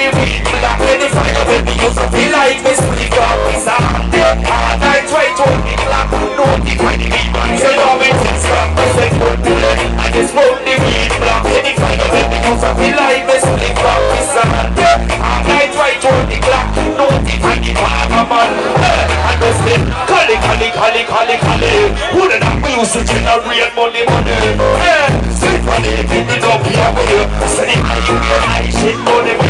the weed, we are ready for you when we use up the light, we speak up, we sound And I try to make black, no, the kind of man, say, no, it's a strong, we say, good bullet. And this from the weed, we are ready for you when we use up the we speak up, we sound And I try to no, the kind of man, and this thing, Cali, Cali, Cali, Cali, Cali, who the knock we used to generate money, money, eh, say, money, give it up, here, here, say, I, you, I, shit, money,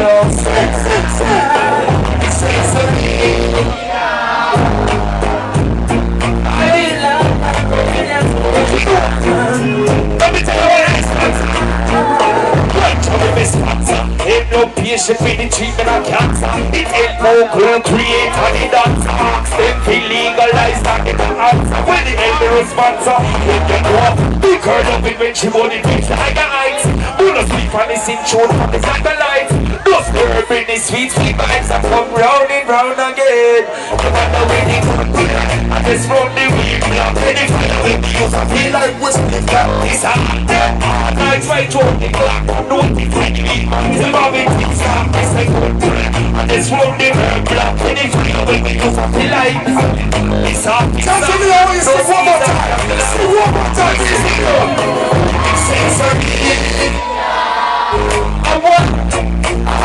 Let me tell you. I Right, tell me Miss Sponsor Ain't no patient the of cancer It ain't no crew create and it dance Ask them to legalize that in the answer When the end the sponsor When you know Big her up it when she money takes like a ice Wanna sleep on the sing tune from the satellite The sweet sweet vibes And come round and round again. And this round the use I feel like whistling It's a hot day Hard night right on the clock. No one I'm It's And this round the use I feel like It's hot It's hot